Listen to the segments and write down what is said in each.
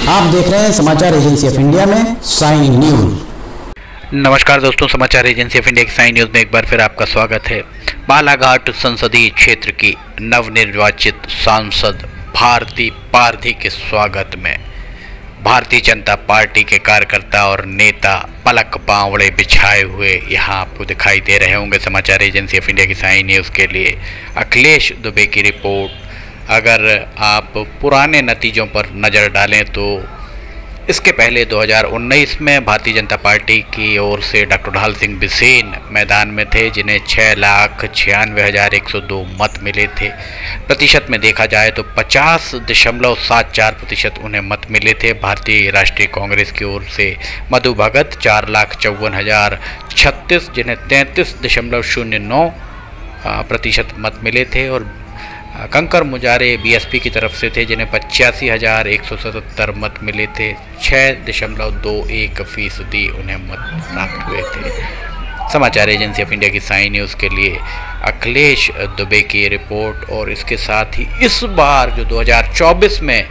आप देख रहे हैं समाचार एजेंसी ऑफ़ इंडिया में साइन न्यूज़। नमस्कार दोस्तों, समाचार एजेंसी ऑफ़ इंडिया की साइन न्यूज़ में एक बार फिर आपका स्वागत है। बालाघाट संसदीय क्षेत्र की नवनिर्वाचित सांसद भारती पारधी के स्वागत में भारतीय जनता पार्टी के कार्यकर्ता और नेता पलक बावड़े बिछाए हुए यहाँ आपको दिखाई दे रहे होंगे समाचार एजेंसी ऑफ़ इंडिया की साई न्यूज़ के लिए। अखिलेश दुबे की रिपोर्ट। अगर आप पुराने नतीजों पर नज़र डालें तो इसके पहले 2019 में भारतीय जनता पार्टी की ओर से डॉक्टर ढाल सिंह बिसेन मैदान में थे, जिन्हें छः लाख छियानवे हज़ार एक सौ दो मत मिले थे। प्रतिशत में देखा जाए तो पचास दशमलव सात चार प्रतिशत उन्हें मत मिले थे। भारतीय राष्ट्रीय कांग्रेस की ओर से मधु भगत चार लाख चौवन हज़ार छत्तीस, जिन्हें तैंतीस दशमलव शून्य नौ प्रतिशत मत मिले थे और कंकर मुजारे बीएसपी की तरफ़ से थे, जिन्हें पचासी हज़ार एक सौ सतहत्तर मत मिले थे। छः दशमलव दो एक फ़ीसदी उन्हें मत प्राप्त हुए थे। समाचार एजेंसी ऑफ़ इंडिया की साई न्यूज़ के लिए अखिलेश दुबे की रिपोर्ट और इसके साथ ही इस बार जो 2024 में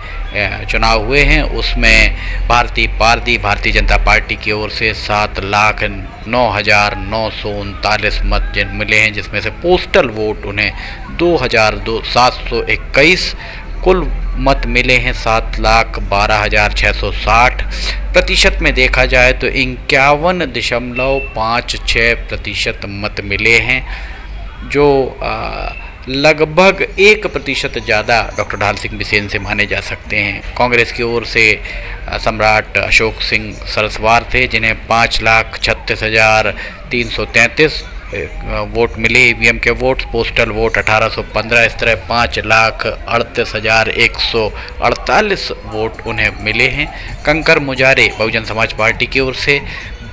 चुनाव हुए हैं, उसमें भारतीय पारदी भारतीय जनता पार्टी की ओर से सात लाख नौ हज़ार नौ सौ उनतालीस मत जिन मिले हैं, जिसमें से पोस्टल वोट उन्हें दो हज़ार दो, सात सौ इक्कीस, कुल मत मिले हैं सात लाख बारह हज़ार छः सौ साठ। प्रतिशत में देखा जाए तो इक्यावन दशमलव पाँच छः प्रतिशत मत मिले हैं, जो लगभग एक प्रतिशत ज़्यादा डॉक्टर ढाल सिंह बिसेन से माने जा सकते हैं। कांग्रेस की ओर से सम्राट अशोक सिंह सरसवार थे, जिन्हें पाँच लाख छत्तीस हज़ार तीन सौ तैंतीस वोट मिले ईवीएम के वोट पोस्टल वोट 1815 इस तरह पाँच लाख अड़तीस हज़ार एक सौ अड़तालीस वोट उन्हें मिले हैं। कंकर मुजारे, बहुजन समाज पार्टी की ओर से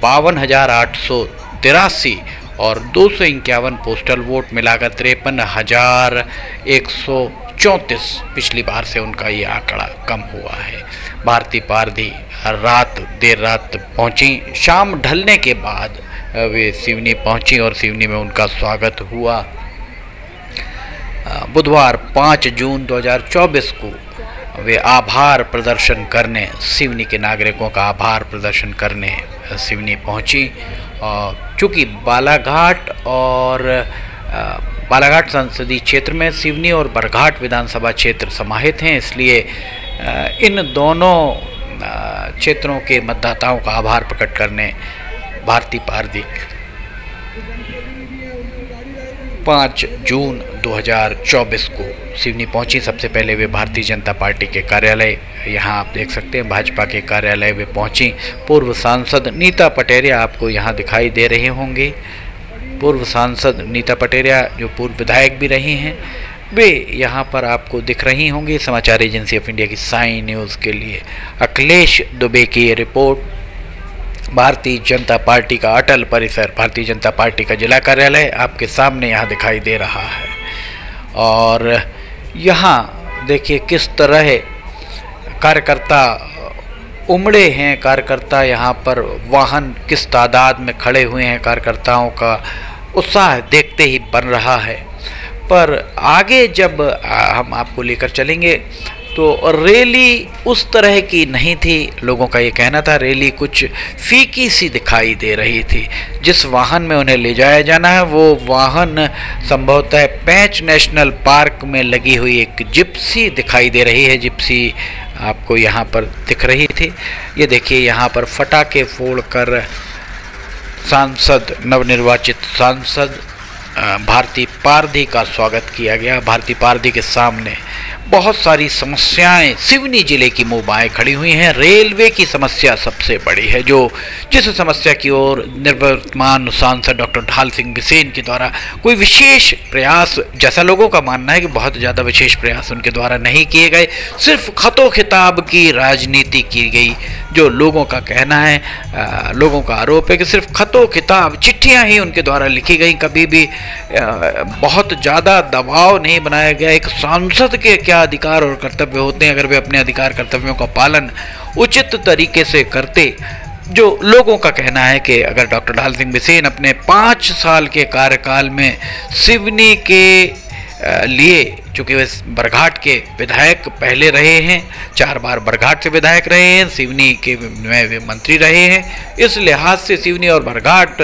बावन हज़ार आठ सौ तिरासी और दो सौ इक्यावन पोस्टल वोट मिलाकर तिरपन हज़ार एक सौ चौंतीस पिछली बार से उनका ये आंकड़ा कम हुआ है। भारती पारधी रात, देर रात पहुँची। शाम ढलने के बाद वे सिवनी पहुँची और सिवनी में उनका स्वागत हुआ। बुधवार 5 जून 2024 को वे आभार प्रदर्शन करने सिवनी के नागरिकों का आभार प्रदर्शन करने सिवनी पहुँची। और चूँकि बालाघाट और बालाघाट संसदीय क्षेत्र में सिवनी और बरघाट विधानसभा क्षेत्र समाहित हैं, इसलिए इन दोनों क्षेत्रों के मतदाताओं का आभार प्रकट करने भारती पारदी पाँच जून 2024 को सिवनी पहुँची। सबसे पहले वे भारतीय जनता पार्टी के कार्यालय, यहाँ आप देख सकते हैं, भाजपा के कार्यालय वे पहुँची। पूर्व सांसद नीता पटेरिया आपको यहाँ दिखाई दे रहे होंगे। पूर्व सांसद नीता पटेरिया, जो पूर्व विधायक भी रही हैं, वे यहाँ पर आपको दिख रही होंगी। समाचार एजेंसी ऑफ़ इंडिया की साई न्यूज़ के लिए अखिलेश दुबे की रिपोर्ट। भारतीय जनता पार्टी का अटल परिसर, भारतीय जनता पार्टी का जिला कार्यालय आपके सामने यहाँ दिखाई दे रहा है। और यहाँ देखिए किस तरह कार्यकर्ता उमड़े हैं, कार्यकर्ता यहाँ पर वाहन किस तादाद में खड़े हुए हैं, कार्यकर्ताओं का उत्साह देखते ही बन रहा है। पर आगे जब हम आपको लेकर चलेंगे तो रैली उस तरह की नहीं थी। लोगों का ये कहना था, रैली कुछ फीकी सी दिखाई दे रही थी। जिस वाहन में उन्हें ले जाया जाना है, वो वाहन संभवतः पैंच नेशनल पार्क में लगी हुई एक जिप्सी दिखाई दे रही है। जिप्सी आपको यहाँ पर दिख रही थी। ये देखिए, यहाँ पर फटाके फोड़ कर सांसद, नवनिर्वाचित सांसद भारती पारधी का स्वागत किया गया। भारती पारधी के सामने बहुत सारी समस्याएँ सिवनी ज़िले की मोबाएँ खड़ी हुई हैं। रेलवे की समस्या सबसे बड़ी है, जो जिस समस्या की ओर निर्वर्तमान सांसद डॉक्टर ढाल सिंह बिसेन के द्वारा कोई विशेष प्रयास, जैसा लोगों का मानना है कि बहुत ज़्यादा विशेष प्रयास उनके द्वारा नहीं किए गए, सिर्फ़ खतों खिताब की राजनीति की गई। जो लोगों का कहना है आ, लोगों का आरोप है कि सिर्फ़ खतों किताब चिट्ठियाँ ही उनके द्वारा लिखी गई। कभी भी आ, बहुत ज़्यादा दबाव नहीं बनाया गया। एक सांसद के क्या अधिकार और कर्तव्य होते हैं? अगर वे अपने अधिकार कर्तव्यों का पालन उचित तरीके से करते जो लोगों का कहना है कि अगर डॉक्टर ढाल सिंह बिसेन अपने पाँच साल के कार्यकाल में सिवनी के लिए, चूँकि वे बरघाट के विधायक पहले रहे हैं, चार बार बरघाट से विधायक रहे हैं, सिवनी के में वे मंत्री रहे हैं। इस लिहाज से सिवनी और बरघाट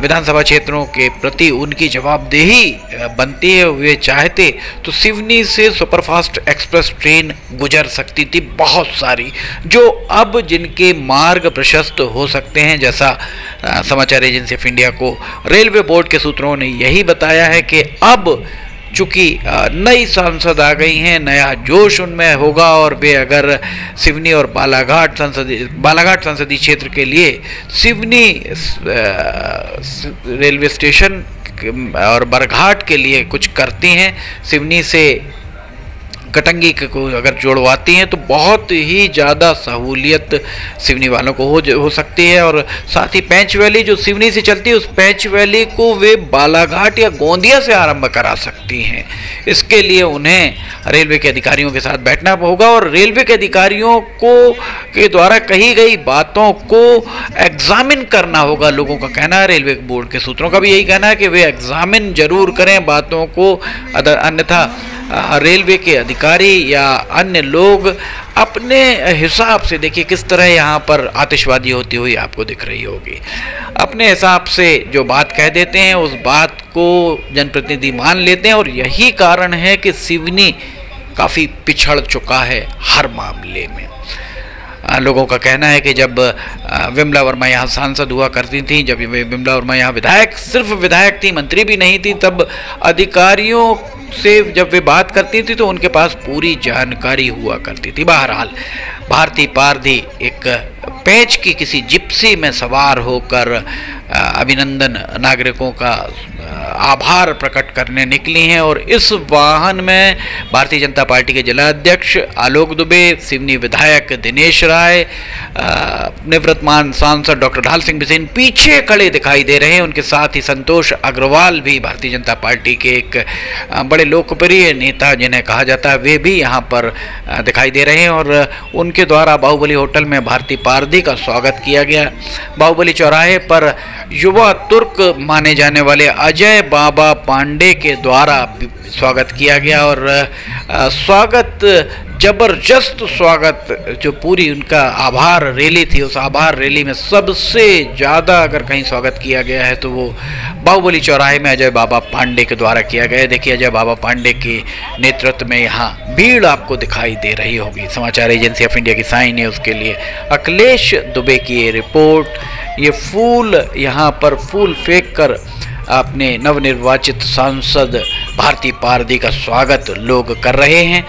विधानसभा क्षेत्रों के प्रति उनकी जवाबदेही बनती है, वे चाहते तो सिवनी से सुपरफास्ट एक्सप्रेस ट्रेन गुजर सकती थी बहुत सारी, जो अब जिनके मार्ग प्रशस्त हो सकते हैं, जैसा समाचार एजेंसी ऑफ़ इंडिया को रेलवे बोर्ड के सूत्रों ने यही बताया है कि अब चूँकि नई सांसद आ गई हैं, नया जोश उनमें होगा और वे अगर सिवनी और बालाघाट संसदीय बालाघाट संसदीय क्षेत्र के लिए सिवनी रेलवे स्टेशन और बरघाट के लिए कुछ करती हैं, सिवनी से कटंगी को अगर जोड़वाती हैं तो बहुत ही ज़्यादा सहूलियत सिवनी वालों को हो हो सकती है। और साथ ही पैंच वैली जो सिवनी से चलती है, उस पैंच वैली को वे बालाघाट या गोंदिया से आरंभ करा सकती हैं। इसके लिए उन्हें रेलवे के अधिकारियों के साथ बैठना होगा और रेलवे के अधिकारियों को, के द्वारा कही गई बातों को एग्जामिन करना होगा, लोगों का कहना है। रेलवे बोर्ड के सूत्रों का भी यही कहना है कि वे एग्जामिन ज़रूर करें बातों को अन्यथा रेलवे के अधिकारी या अन्य लोग अपने हिसाब से देखिए किस तरह यहाँ पर आतिशबाजी होती हुई आपको दिख रही होगी। अपने हिसाब से जो बात कह देते हैं, उस बात को जनप्रतिनिधि मान लेते हैं और यही कारण है कि सिवनी काफ़ी पिछड़ चुका है हर मामले में। लोगों का कहना है कि जब विमला वर्मा यहाँ सांसद हुआ करती थी, जब विमला वर्मा यहाँ विधायक, सिर्फ़ विधायक थी, मंत्री भी नहीं थी, तब अधिकारियों से जब वे बात करती थी तो उनके पास पूरी जानकारी हुआ करती थी। बहरहाल भारती पारधी एक पैच की किसी जिप्सी में सवार होकर अभिनंदन नागरिकों का आभार प्रकट करने निकली हैं और इस वाहन में भारतीय जनता पार्टी के जिलाध्यक्ष आलोक दुबे, सिवनी विधायक दिनेश राय निवृत्तमान सांसद डॉक्टर ढाल सिंह बिसेन पीछे खड़े दिखाई दे रहे हैं। उनके साथ ही संतोष अग्रवाल भी भारतीय जनता पार्टी के एक बड़े लोकप्रिय नेता जिन्हें कहा जाता है, वे भी यहाँ पर दिखाई दे रहे हैं और उनके द्वारा बाहुबली होटल में भारतीय पारधी का स्वागत किया गया। बाहुबली चौराहे पर युवा तुर्क माने जाने वाले अजय बाबा पांडे के द्वारा स्वागत किया गया और स्वागत ज़बरदस्त स्वागत जो पूरी उनका आभार रैली थी, उस आभार रैली में सबसे ज़्यादा अगर कहीं स्वागत किया गया है तो वो बाहुबली चौराहे में अजय बाबा पांडे के द्वारा किया गया देखिए, अजय बाबा पांडे के नेतृत्व में यहाँ भीड़ आपको दिखाई दे रही होगी। समाचार एजेंसी ऑफ़ इंडिया की साइन न्यूज़ के लिए अखिलेश दुबे की ये रिपोर्ट, ये फूल यहाँ पर फूल फेंक कर अपने नवनिर्वाचित सांसद भारती पारदी का स्वागत लोग कर रहे हैं।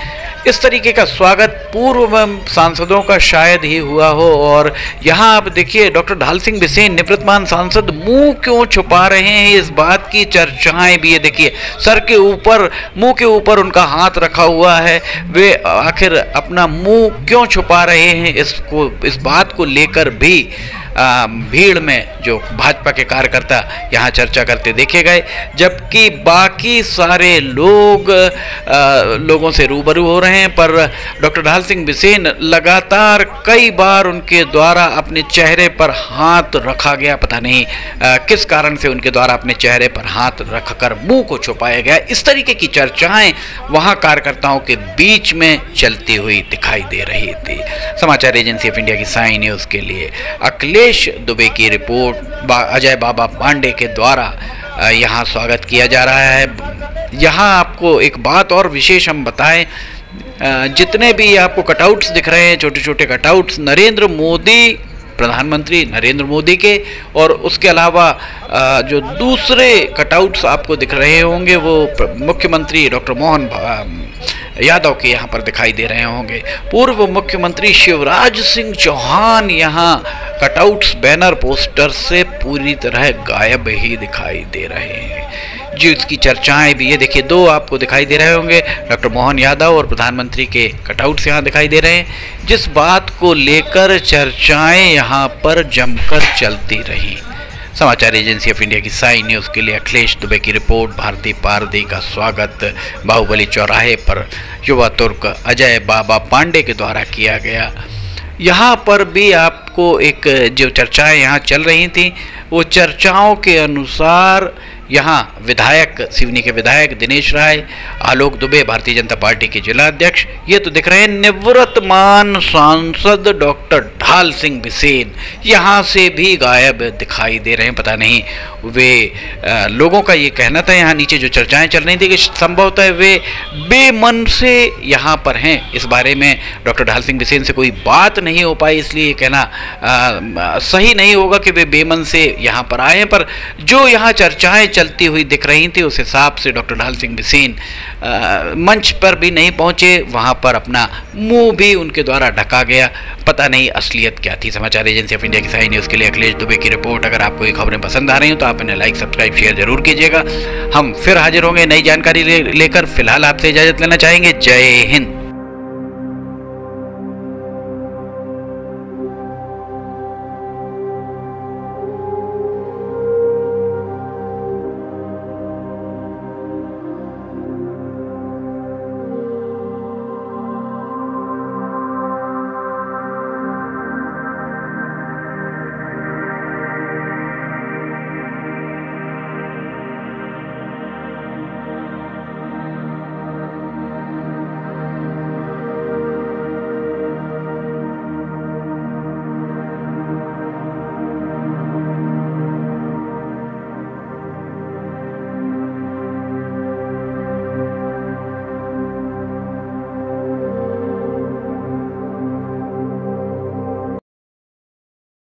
इस तरीके का स्वागत पूर्व सांसदों का शायद ही हुआ हो और यहाँ आप देखिए, डॉक्टर ढाल सिंह बिसेन, निवृत्तमान सांसद, मुँह क्यों छुपा रहे हैं इस बात की चर्चाएँ भी ये देखिए। सर के ऊपर, मुँह के ऊपर उनका हाथ रखा हुआ है। वे आखिर अपना मुँह क्यों छुपा रहे हैं इसको, इस बात को लेकर भी? भीड़ में जो भाजपा के कार्यकर्ता यहाँ चर्चा करते देखे गए जबकि बाकी सारे लोग आ, लोगों से रूबरू हो रहे हैं पर डॉक्टर ढाल सिंह बिसेन लगातार कई बार उनके द्वारा अपने चेहरे पर हाथ रखा गया पता नहीं आ, किस कारण से उनके द्वारा अपने चेहरे पर हाथ रखकर मुँह को छुपाया गया। इस तरीके की चर्चाएँ वहाँ कार्यकर्ताओं के बीच में चलती हुई दिखाई दे रही थी। समाचार एजेंसी ऑफ़ इंडिया की साई न्यूज़ के लिए अखिलेश दुबे की रिपोर्ट अजय बाबा पांडे के द्वारा यहाँ स्वागत किया जा रहा है। यहाँ आपको एक बात और विशेष हम बताएँ जितने भी आपको कटआउट्स दिख रहे हैं छोटे छोटे कटआउट्स, नरेंद्र मोदी, प्रधानमंत्री नरेंद्र मोदी के, और उसके अलावा जो दूसरे कटआउट्स आपको दिख रहे होंगे, वो मुख्यमंत्री डॉक्टर मोहन यादव के यहाँ पर दिखाई दे रहे होंगे। पूर्व मुख्यमंत्री शिवराज सिंह चौहान यहाँ कटआउट्स बैनर पोस्टर से पूरी तरह गायब ही दिखाई दे रहे हैं। जी उसकी चर्चाएँ भी ये देखिए, दो आपको दिखाई दे रहे होंगे। डॉक्टर मोहन यादव और प्रधानमंत्री के कटआउट्स यहाँ दिखाई दे रहे हैं। जिस बात को लेकर चर्चाएँ यहाँ पर जमकर चलती रहीं। समाचार एजेंसी ऑफ़ इंडिया की साई न्यूज़ के लिए अखिलेश दुबे की रिपोर्ट। भारती पारदी का स्वागत। बाहुबली चौराहे पर युवा तुर्क अजय बाबा पांडे के द्वारा किया गया। यहाँ पर भी आपको एक जो चर्चाएँ यहाँ चल रही थी, वो चर्चाओं के अनुसार यहाँ विधायक, सिवनी के विधायक दिनेश राय, आलोक दुबे, भारतीय जनता पार्टी के जिला अध्यक्ष, ये तो दिख रहे हैं निवृत्तमान सांसद डॉक्टर ढाल सिंह बिसेन। यहाँ से भी गायब दिखाई दे रहे हैं, पता नहीं वे आ, लोगों का ये कहना था यहाँ नीचे जो चर्चाएँ चल रही थी कि संभवतः वे बेमन से यहाँ पर हैं। इस बारे में डॉक्टर ढाल सिंह बिसेन से कोई बात नहीं हो पाई इसलिए ये कहना आ, सही नहीं होगा कि वे बेमन से यहाँ पर आए हैं पर जो यहाँ चर्चाएँ चलती हुई दिख रही थी उस हिसाब से डॉक्टर ढाल सिंह बिसेन मंच पर भी नहीं पहुँचे वहाँ पर अपना मुँह भी उनके द्वारा ढका गया। पता नहीं असलियत क्या थी। समाचार एजेंसी ऑफ़ इंडिया की सही न्यूज़ के लिए अखिलेश दुबे की रिपोर्ट। अगर आपको ये खबरें पसंद आ रही हूँ तो आप इन्हें लाइक सब्सक्राइब शेयर ज़रूर कीजिएगा। हम फिर हाजिर होंगे नई जानकारी लेकर। फ़िलहाल आपसे इजाज़त लेना चाहेंगे। जय हिंद।